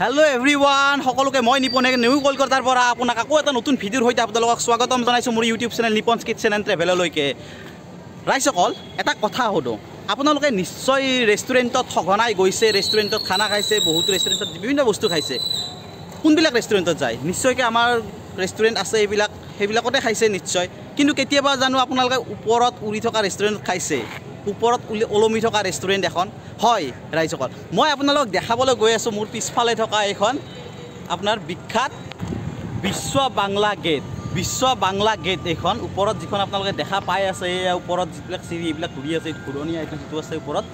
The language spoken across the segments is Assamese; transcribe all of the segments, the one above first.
হেল্ল' এভৰি ওৱান সকলোকে মই নিপনে নিউ কলকাতাৰ পৰা আপোনাক আকৌ এটা নতুন ভিডিঅ'ৰ সৈতে আপোনালোকক স্বাগতম জনাইছোঁ মোৰ YouTube channel Nipon kitchen and ট্ৰেভেললৈকে ৰাইজসকল এটা কথা সোধোঁ। আপোনালোকে নিশ্চয় ৰেষ্টুৰেণ্টত সঘনাই গৈছে ৰেষ্টুৰেণ্টত খানা খাইছে বহুতো ৰেষ্টুৰেণ্টত বিভিন্ন বস্তু খাইছে। কোনবিলাক ৰেষ্টুৰেণ্টত যায়? নিশ্চয়কৈ আমাৰ ৰেষ্টুৰেণ্ট আছে এইবিলাক সেইবিলাকতে খাইছে নিশ্চয়। কিন্তু কেতিয়াবা জানো আপোনালোকে ওপৰত উৰি থকা ৰেষ্টুৰেণ্টত খাইছে। ওপৰত ওলমি থকা ৰেষ্টুৰেণ্ট এখন। হয় ৰাইজসকল। মই আপোনালোকক দেখাবলৈ গৈ আছোঁ মোৰ পিছফালে থকা এইখন আপোনাৰ বিখ্যাত বিশ্ব বাংলা গেট। বিশ্ব বাংলা গেট এইখন। ওপৰত যিখন আপোনালোকে দেখা পাই আছে এই ওপৰত যিবিলাক চিৰি এইবিলাক ঘূৰি আছে ঘূৰণীয়া এইটো যিটো আছে ওপৰত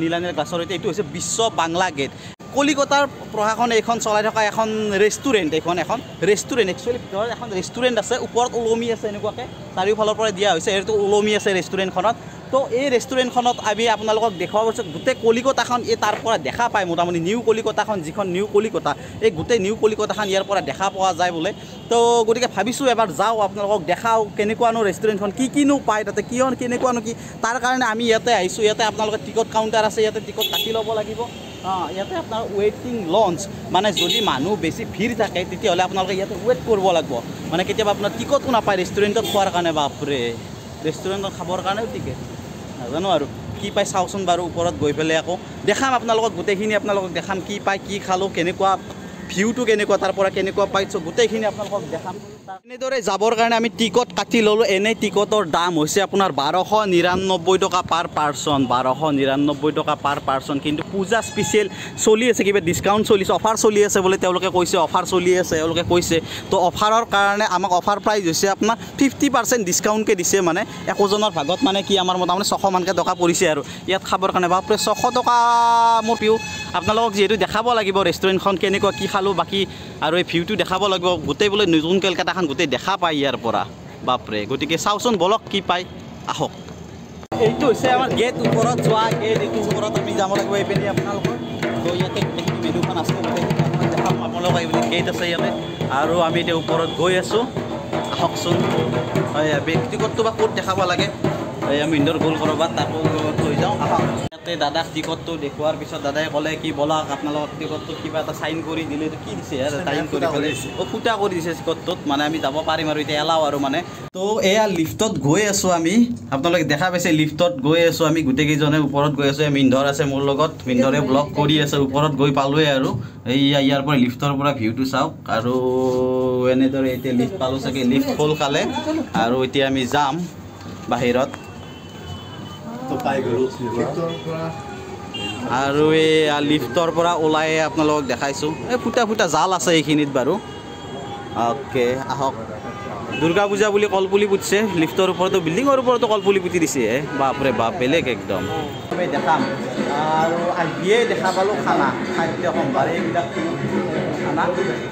নীলা নীলা গ্লাছৰ সৈতে এইটো হৈছে বিশ্ব বাংলা গেট। কলিকতাৰ প্ৰশাসনে এইখন চলাই থকা এখন ৰেষ্টুৰেণ্ট এইখন এখন ৰেষ্টুৰেণ্ট একচুৱেলি ভিতৰত এখন ৰেষ্টুৰেণ্ট আছে ওপৰত ওলমি আছে এনেকুৱাকৈ। চাৰিওফালৰ পৰা দিয়া হৈছে এইটো ওলমি আছে ৰেষ্টুৰেণ্টখনত তো এই ৰেষ্টুৰেণ্টখনত আমি আপোনালোকক দেখুৱাব পাৰিছোঁ গোটেই কলিকতাখন এই তাৰ পৰা দেখা পায় মোটামুটি নিউ কলিকতাখন যিখন নিউ কলিকতা এই গোটেই নিউ কলিকতাখন ইয়াৰ পৰা দেখা পোৱা যায় বোলে। তো গতিকে ভাবিছোঁ এবাৰ যাওঁ আপোনালোকক দেখাওঁ কেনেকুৱানো ৰেষ্টুৰেণ্টখন কি কিনো পায় তাতে কিয় কেনেকুৱানো কি তাৰ কাৰণে আমি ইয়াতে আহিছোঁ। ইয়াতে আপোনালোকে টিকট কাউণ্টাৰ আছে ইয়াতে টিকট কাটি ল'ব লাগিব। অঁ ইয়াতে আপোনাৰ ৱেইটিং লঞ্চ মানে যদি মানুহ বেছি ভিৰ থাকে তেতিয়াহ'লে আপোনালোকে ইয়াতে ৱেইট কৰিব লাগিব। মানে কেতিয়াবা আপোনাৰ টিকটো নাপায় ৰেষ্টুৰেণ্টত খোৱাৰ কাৰণে বাপৰে। ৰেষ্টুৰেণ্টত খাবৰ কাৰণেও টিকেট নাজানো আৰু। কি পায় চাওঁচোন বাৰু ওপৰত গৈ পেলাই আকৌ। দেখাম আপোনালোকক গোটেইখিনি আপোনালোকক দেখাম কি পায় কি খালোঁ কেনেকুৱা ভিউটো কেনেকুৱা তাৰ পৰা কেনেকুৱা পাইছোঁ গোটেইখিনি আপোনালোকক দেখাম। এনেদৰে যাবৰ কাৰণে আমি টিকট কাটি ল'লোঁ। এনেই টিকটৰ দাম হৈছে আপোনাৰ বাৰশ নিৰান্নব্বৈ টকা পাৰ পাৰ্চন বাৰশ নিৰান্নব্বৈ টকা পাৰ পাৰ্চন। কিন্তু পূজা স্পেচিয়েল চলি আছে কিবা ডিছকাউণ্ট চলিছে অফাৰ চলি আছে বোলে তেওঁলোকে কৈছে অফাৰ চলি আছে তেওঁলোকে কৈছে। তো অফাৰৰ কাৰণে আমাক অফাৰ প্ৰাইচ হৈছে আপোনাৰ ফিফটি পাৰ্চেণ্ট ডিছকাউণ্টকৈ দিছে মানে একোজনৰ ভাগত মানে কি আমাৰ মোটামুটি ছশ মানকৈ টকা পৰিছে আৰু। ইয়াত খাবৰ কাৰণে বাপৰে ছশ টকা মোৰ পিউ আপোনালোকক যিহেতু দেখাব লাগিব ৰেষ্টুৰেণ্টখন কেনেকুৱা কি খালোঁ বাকী আৰু এই ভিউটো দেখাব লাগিব। গোটেই বোলে নতুন কেলকাতাখন গোটেই দেখা পায় ইয়াৰ পৰা। বাপৰে গতিকে চাওঁচোন বলক কি পায়। আহক। এইটো হৈছে আমাৰ গেট ওপৰত যোৱা গেট এইটো ওপৰত আমি যাব লাগিব এইপিনে আপোনালোকৰ। ইয়াতে মেনুখন আছে দেখাম আপোনালোকক এইবিলাক গেট আছে ইয়াতে। আৰু আমি এতিয়া ওপৰত গৈ আছোঁ। আহকচোন। হয় ব্যক্তিগতটো বা ক'ত দেখাব লাগে? এই আমি ইন্দোৰ গ'ল ক'ৰবাত তাকো লৈ যাওঁ। আহক। ইয়াতে দাদাক টিকটটো দেখুওৱাৰ পিছত দাদাই ক'লে কি ব'লক আপোনালোকক টিকটটোত কিবা এটা চাইন কৰি দিলে কি দিছে চাইন কৰি পেলাই অঁ ফুটা কৰি দিছে টিকটটোত মানে আমি যাব পাৰিম আৰু এতিয়া এলাও আৰু মানে। তো এয়া লিফ্টত গৈ আছোঁ আমি আপোনালোকে দেখা পাইছে লিফ্টত গৈ আছোঁ আমি গোটেইকেইজনে ওপৰত গৈ আছোঁ মিন্ধৰ আছে মোৰ লগত মিন্ধৰে ব্লগ কৰি আছে ওপৰত গৈ পালোঁৱে আৰু। এইয়া ইয়াৰ পৰা লিফ্টৰ পৰা ভিউটো চাওক আৰু এনেদৰে এতিয়া লিফ্ট পালোঁ চাগে লিফ্ট খোল খালে আৰু এতিয়া আমি যাম বাহিৰত। আৰু এই লিফ্টৰ পৰা ওলাই আপোনালোকক দেখাইছোঁ। এই ফুটা ফুটা জাল আছে এইখিনিত বাৰু। অ'কে আহক। দুৰ্গা পূজা বুলি কলপুলি পুতিছে। লিফ্টৰ ওপৰতো বিল্ডিঙৰ ওপৰতো কলপুলি পুতি দিছে। বাপৰে বাপ বেলেগ একদম। আমি দেখাম। আৰু আহিয়ে দেখা পালোঁ খানা। খাদ্য সম্ভাৰ এইবিলাক খানা।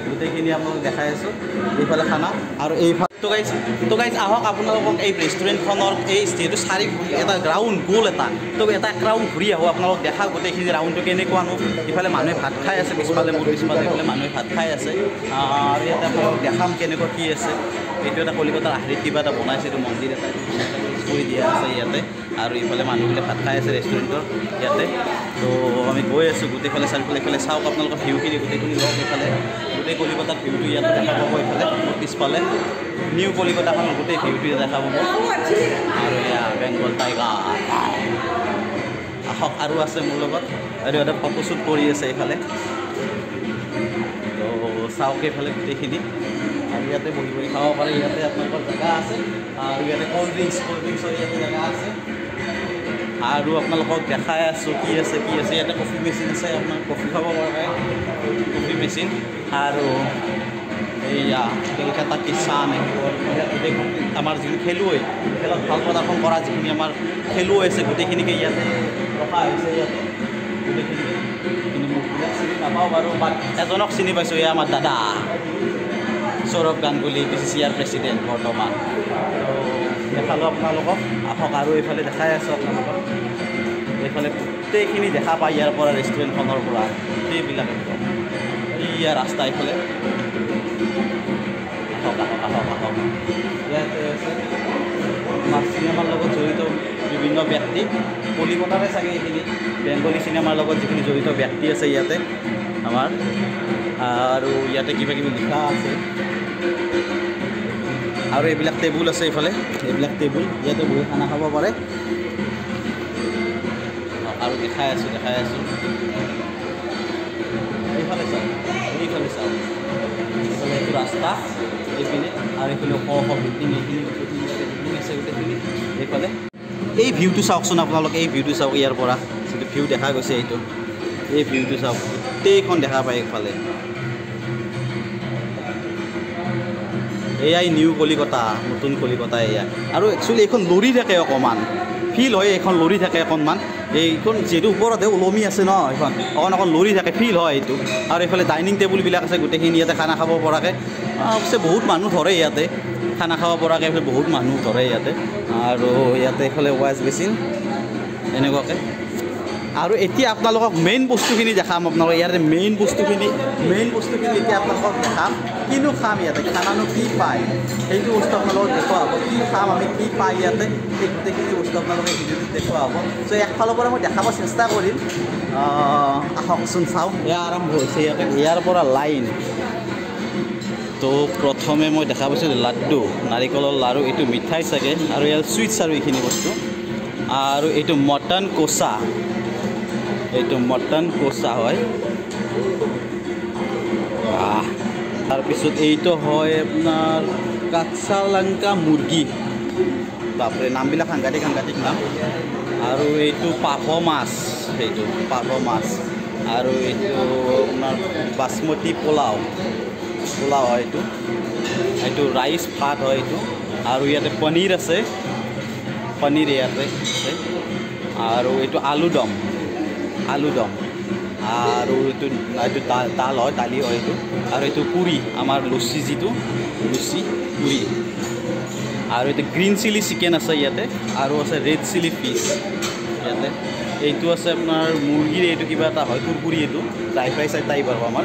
গোটেইখিনি আপোনালোক দেখাই আছোঁ। এইফালে খানা। আৰু এইফালে তো গাইজ তো গাইজ আহক আপোনালোকক এই ৰেষ্টুৰেণ্টখনৰ এই যিহেতু চাৰি এটা গ্ৰাউণ্ড গোল এটা তো এটা গ্ৰাউণ্ড ঘূৰি আহোঁ আপোনালোকক দেখাওক গোটেইখিনি ৰাউণ্ডটো কেনেকুৱানো ইফালে মানুহে ভাত খাই আছে পিছফালে মোৰ পিছফালে ইফালে মানুহে ভাত খাই আছে। আৰু ইয়াতে আপোনালোকক দেখাম কেনেকুৱা কি আছে। এইটো এটা কলিকতাৰ আহৰিত কিবা এটা বনাইছে এইটো মন্দিৰ এটা কৰি দিয়া আছে ইয়াতে আৰু ইফালে মানুহবিলাক ভাত খাই আছে ৰেষ্টুৰেণ্টৰ ইয়াতে। তো আমি গৈ আছোঁ গোটেইফালে চাৰিওফালে ইফালে চাওক আপোনালোকৰ ভিউখিনি গোটেইখিনি লওক এইফালে গোটেই কলিকতাৰ ভিউটো ইয়াতে দেখা পাব এইফালে পিছফালে। নিউ কলিকতাখনৰ গোটেই ভিউটো দেখা পাব আৰু এয়া বেংগল টাইগাৰ আৰু আছে মোৰ লগত আৰু ইয়াতে ফটোশ্বুট কৰি আছে এইফালে তো চাওক এইফালে গোটেইখিনি আৰু ইয়াতে বহি বহি খাব পাৰে ইয়াতে আপোনালোকৰ জেগা আছে আৰু ইয়াতে ক'ল্ড ড্ৰিংকছ ক'ল্ড ড্ৰিংকছৰ ইয়াতে জেগা আছে আৰু আপোনালোকক দেখাই আছোঁ কি আছে কি আছে ইয়াতে কফি মেচিন আছে আপোনাৰ কফি খাব পাৰে কফি মেচিন আৰু এইয়া কলকাতা কিষাণ এইবোৰ গোটেইখন আমাৰ যিখিনি খেলুৱৈ খেলত ভাল প্ৰদৰ্শন কৰা যিখিনি আমাৰ খেলুৱৈ আছে গোটেইখিনিকে ইয়াতে ৰখা হৈছে ইয়াতে। গোটেইখিনি মুখবিলাক চিনি নাপাওঁ বাৰু বাট এজনক চিনি পাইছোঁ এয়া আমাৰ দাদা। Sourav Ganguly B C C I president বৰ্তমান। দেখালোঁ আপোনালোকক। আহক আৰু এইফালে দেখাই আছোঁ আপোনালোকক। এইফালে গোটেইখিনি দেখা পায় ইয়াৰ পৰা ৰেষ্টুৰেণ্টখনৰ পৰা। গোটেইবিলাক। একদম ইয়া ৰাস্তা এইফালে। আহক আহক আহক আহক ইয়াতে আছে। আমাৰ চিনেমাৰ লগত জড়িত বিভিন্ন ব্যক্তি। কলিকতাৰে চাগে এইখিনি বেংগলী চিনেমাৰ লগত যিখিনি জড়িত ব্যক্তি আছে ইয়াতে আমাৰ। আৰু ইয়াতে কিবা কিবি লিখা আছে। আৰু এইবিলাক টেবুল আছে এইফালে। এইবিলাক টেবুল ইয়াতে বহি খানা খাব পাৰে। আৰু দেখাই আছোঁ দেখাই আছোঁ। এইফালে চাওক এইফালে চাওক এইফালে এইটো ৰাস্তা এইপিনে আৰু এইফালে শ বিল্ডিং এইখিনি বিল্ডিং আছে গোটেইখিনি এইফালে। এই ভিউটো চাওকচোন আপোনালোকে এই ভিউটো চাওক ইয়াৰ পৰা। যিটো ভিউ দেখা গৈছে এইটো। এই ভিউটো চাওক। গোটেইখন দেখা পায় এইফালে। এয়াই নিউ কলিকতা নতুন কলিকতা এয়া আৰু একচুৱেলি এইখন লৰি থাকে অকণমান। ফিল হয় এইখন লৰি থাকে অকণমান। এইখন যিহেতু ওপৰতে ওলমি আছে ন এইখন। অকণ অকণ লৰি থাকে ফিল হয় এইটো। আৰু এইফালে ডাইনিং টেবুলবিলাক আছে গোটেইখিনি ইয়াতে খানা খাব পৰাকৈ। অৱশ্যে বহুত মানুহ ধৰে ইয়াতে। খানা খাব পৰাকৈ এইফালে বহুত মানুহ ধৰে ইয়াতে। আৰু ইয়াতে এইফালে ৱাছ বেচিন এনেকুৱাকৈ। আৰু এতিয়া আপোনালোকক মেইন বস্তুখিনি দেখাম আপোনালোকক। ইয়াতে মেইন বস্তুখিনি মেইন বস্তুখিনি এতিয়া আপোনালোকক দেখাম। কিনো খাম ইয়াতে? খানানো কি পায়? সেইটো বস্তু আপোনালোকক দেখুওৱা হ'ব। কি খাম আমি কি পায় ইয়াতে? সেই গোটেইখিনি বস্তু আপোনালোকে ভিডিঅ'টোত হ'ব। চ' একফালৰ পৰা মই দেখাব চেষ্টা কৰিম। আহকচোন চাওঁ। এয়া আৰম্ভ হৈছে ইয়াতে। ইয়াৰ পৰা লাইন। তো প্ৰথমে মই দেখা পাইছোঁ লাড্ডু নাৰিকলৰ লাড়ু এইটো মিঠাই চাগে। আৰু ইয়াৰ চুইটছ আৰু এইখিনি বস্তু। আৰু এইটো মটন কচা। এইটো মটন কচা হয়। তাৰপিছত এইটো হয় আপোনাৰ কাঁচা লংকা মুৰ্গী। বাপৰে নামবিলাক সাংঘাতিক সাংঘাতিক নাম। আৰু এইটো পাভ মাছ সেইটো পাভ মাছ। আৰু এইটো আপোনাৰ বাচমতি পোলাও পোলাও হয় এইটো। এইটো ৰাইচ ভাত হয় এইটো। আৰু ইয়াতে পনীৰ আছে। পনীৰ ইয়াতে আছে। আৰু এইটো আলু দম আলু দম আৰু এইটো এইটো দাল হয় দালি হয় এইটো আৰু এইটো পুৰি আমাৰ লুচি যিটো লুচি পুৰি আৰু এইটো গ্ৰীণ চিলি চিকেন আছে ইয়াতে। আৰু আছে ৰেড চিলি ফিছ ইয়াতে। এইটো আছে আপোনাৰ মুৰ্গীৰ এইটো কিবা এটা হয় কুৰকুৰি এইটো। ড্ৰাই ফ্ৰাই চাই টাইপ আৰু আমাৰ।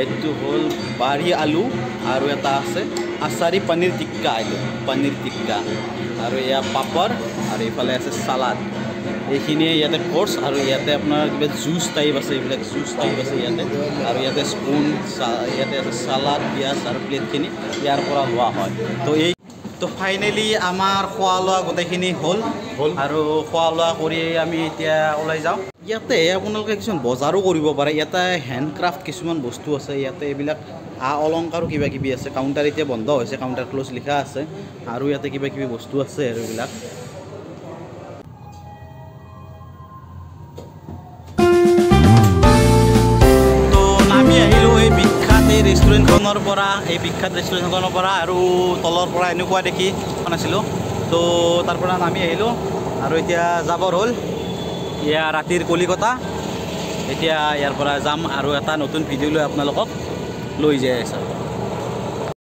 এইটো হ'ল বাৰী আলু আৰু এটা আছে আচাৰি পনীৰ টিক্কা এইটো পনীৰ টিক্কা। আৰু এয়া পাপৰ আৰু এইফালে আছে চালাড এইখিনিয়ে ইয়াতে কৰ্চ আৰু ইয়াতে আপোনাৰ কিবা জুচ টাইপ আছে এইবিলাক জুচ টাইপ আছে ইয়াতে। আৰু ইয়াতে স্পুন ইয়াতে আছে চালাড পিঁয়াজ আৰু প্লেটখিনি ইয়াৰ পৰা লোৱা হয়। তো এই তো ফাইনেলি আমাৰ খোৱা লোৱা গোটেইখিনি হ'ল। হ'ল। আৰু খোৱা লোৱা কৰি আমি এতিয়া ওলাই যাওঁ। ইয়াতে আপোনালোকে কিছুমান বজাৰো কৰিব পাৰে। ইয়াতে হেণ্ডক্ৰাফ্ট কিছুমান বস্তু আছে। ইয়াতে এইবিলাক আ অলংকাৰো কিবা কিবি আছে। কাউণ্টাৰ এতিয়া বন্ধ হৈছে। কাউণ্টাৰ ক্লজ লিখা আছে। আৰু ইয়াতে কিবা কিবি বস্তু আছে আৰু এইবিলাক। এই ৰেষ্টুৰেণ্টখনৰ পৰা এই বিখ্যাত ৰেষ্টুৰেণ্টখনৰ পৰা আৰু তলৰ পৰা এনেকুৱা দেখি নাছিলোঁ তো তাৰ পৰা নামি আহিলোঁ আৰু এতিয়া যাবৰ হ'ল। এয়া ৰাতিৰ কলিকতা। এতিয়া ইয়াৰ পৰা যাম আৰু এটা নতুন ভিডিঅ' লৈ আপোনালোকক লৈ যাই আছোঁ।